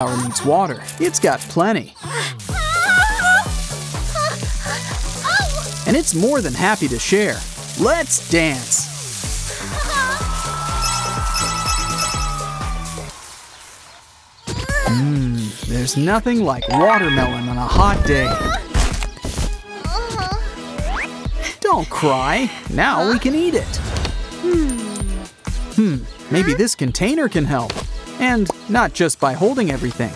flower needs water. It's got plenty. And it's more than happy to share. Let's dance. Mmm, there's nothing like watermelon on a hot day. Don't cry. Now we can eat it. Hmm, maybe this container can help. And not just by holding everything.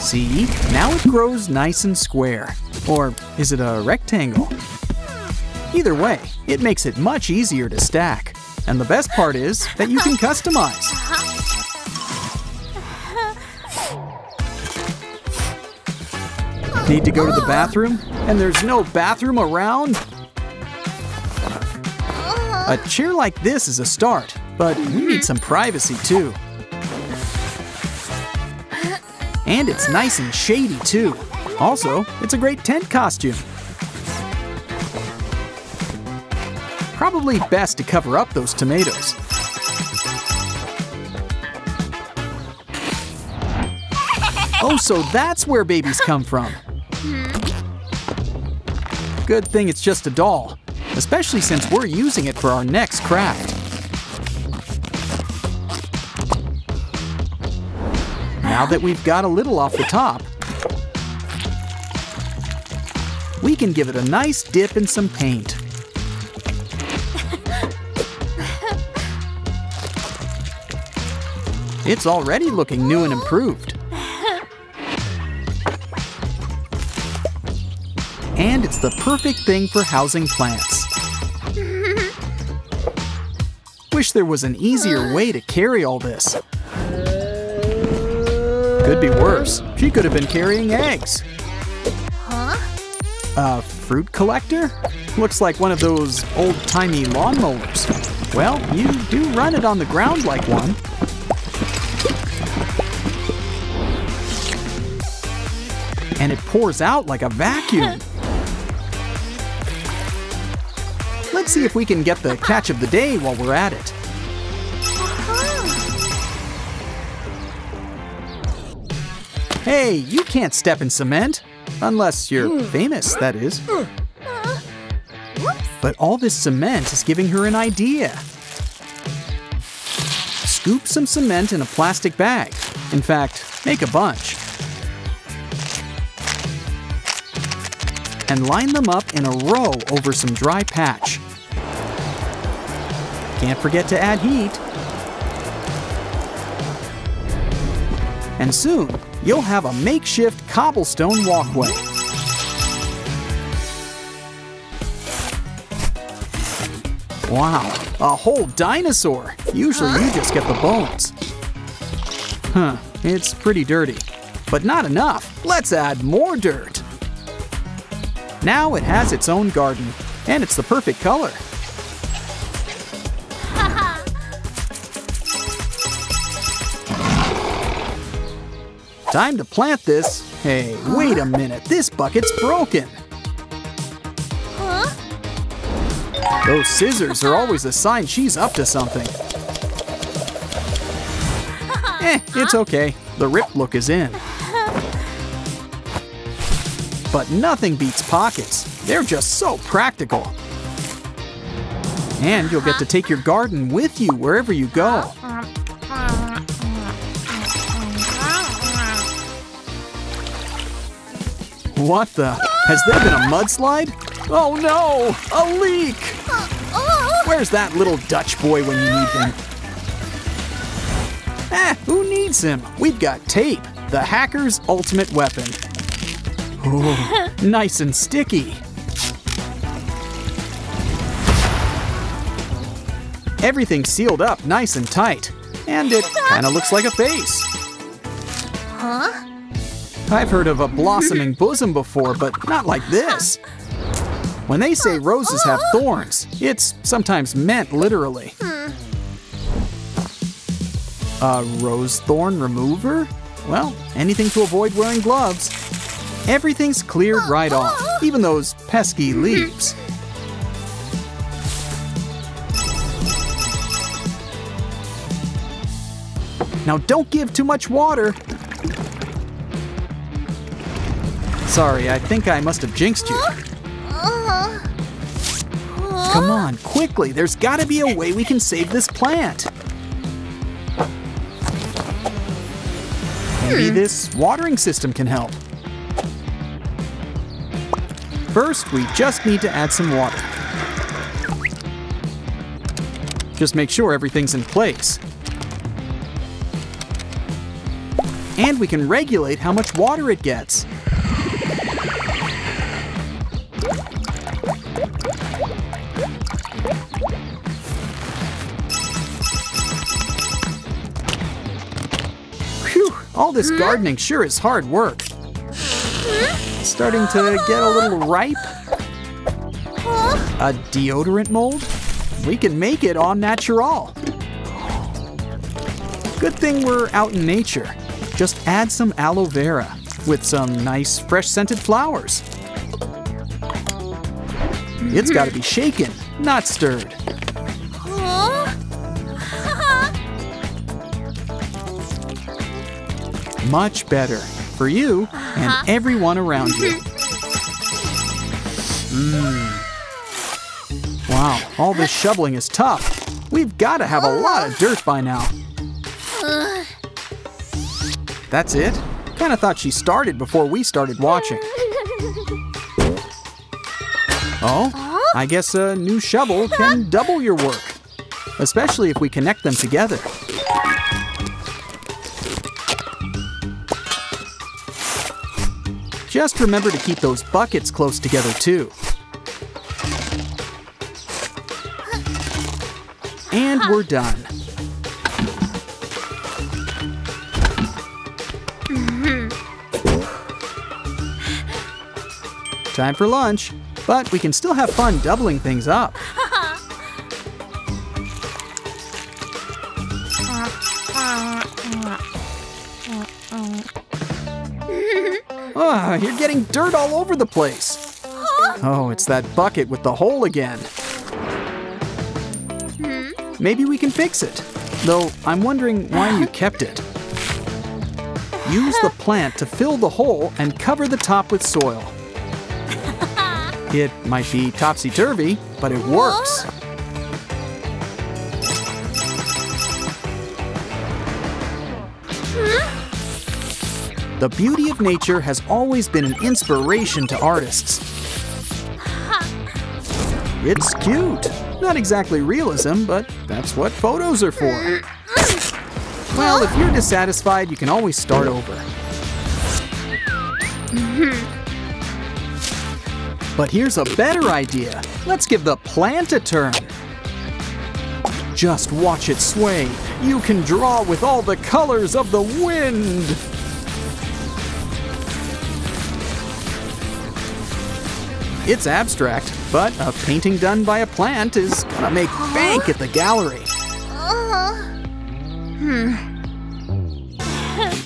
See, now it grows nice and square. Or is it a rectangle? Either way, it makes it much easier to stack. And the best part is that you can customize. Need to go to the bathroom? And there's no bathroom around? A chair like this is a start, but we need mm-hmm. some privacy too. And it's nice and shady too. Also, it's a great tent costume. Probably best to cover up those tomatoes. Oh, so that's where babies come from. Mm-hmm. Good thing it's just a doll, especially since we're using it for our next craft. Now that we've got a little off the top, we can give it a nice dip in some paint. It's already looking new and improved. And it's the perfect thing for housing plants. Wish there was an easier way to carry all this. Could be worse. She could have been carrying eggs. Huh? A fruit collector? Looks like one of those old-timey lawnmowers. Well, you do run it on the ground like one. And it pours out like a vacuum. Let's see if we can get the catch of the day while we're at it. Hey, you can't step in cement. Unless you're hmm. famous, that is. Hmm. Uh, but all this cement is giving her an idea. Scoop some cement in a plastic bag. In fact, make a bunch. And line them up in a row over some dry patch. Can't forget to add heat. And soon, you'll have a makeshift cobblestone walkway. Wow, a whole dinosaur. Usually you just get the bones. Huh, it's pretty dirty. But not enough. Let's add more dirt. Now it has its own garden, and it's the perfect color. Time to plant this. Hey, wait a minute, this bucket's broken. Huh? Those scissors are always a sign she's up to something. Eh, it's okay. The rip look is in. But nothing beats pockets. They're just so practical. And you'll get to take your garden with you wherever you go. What the? Has there been a mudslide? Oh no! A leak! Where's that little Dutch boy when you need him? Eh, who needs him? We've got tape, the hacker's ultimate weapon. Oh, nice and sticky. Everything's sealed up nice and tight, and it kind of looks like a face. I've heard of a blossoming bosom before, but not like this. When they say roses have thorns, it's sometimes meant literally. A rose thorn remover? Well, anything to avoid wearing gloves. Everything's cleared right off, even those pesky leaves. Now don't give too much water. Sorry, I think I must have jinxed you. Come on, quickly. There's gotta be a way we can save this plant. Maybe hmm. this watering system can help. First, we just need to add some water. Just make sure everything's in place. And we can regulate how much water it gets. All this hmm? gardening sure is hard work. Hmm? Starting to get a little ripe. A deodorant mold? We can make it on natural. Good thing we're out in nature. Just add some aloe vera with some nice fresh scented flowers. It's got to be shaken, not stirred. Much better for you and uh-huh. everyone around you. Mmm. Wow, all this shoveling is tough. We've got to have a lot of dirt by now. That's it? Kinda thought she started before we started watching. Oh, I guess a new shovel can double your work, especially if we connect them together. Just remember to keep those buckets close together too. And we're done. Mm-hmm. Time for lunch, but we can still have fun doubling things up. Ah, you're getting dirt all over the place. Oh, it's that bucket with the hole again. Maybe we can fix it. Though I'm wondering why you kept it. Use the plant to fill the hole and cover the top with soil. It might be topsy-turvy, but it works. The beauty of nature has always been an inspiration to artists. It's cute. Not exactly realism, but that's what photos are for. Well, if you're dissatisfied, you can always start over. But here's a better idea. Let's give the plant a turn. Just watch it sway. You can draw with all the colors of the wind. It's abstract, but a painting done by a plant is gonna make uh-huh. bank at the gallery. Uh-huh. Hmm.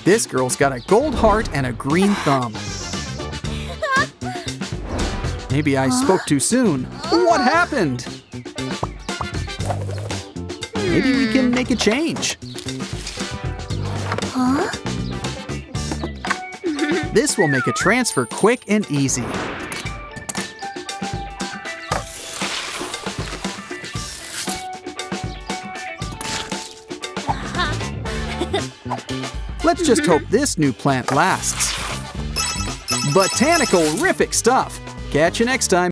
This girl's got a gold heart and a green thumb. Maybe I spoke too soon. What uh-huh. happened? Maybe we can make a change. This will make a transfer quick and easy. Let's just hope this new plant lasts. Botanical-rific stuff. Catch you next time.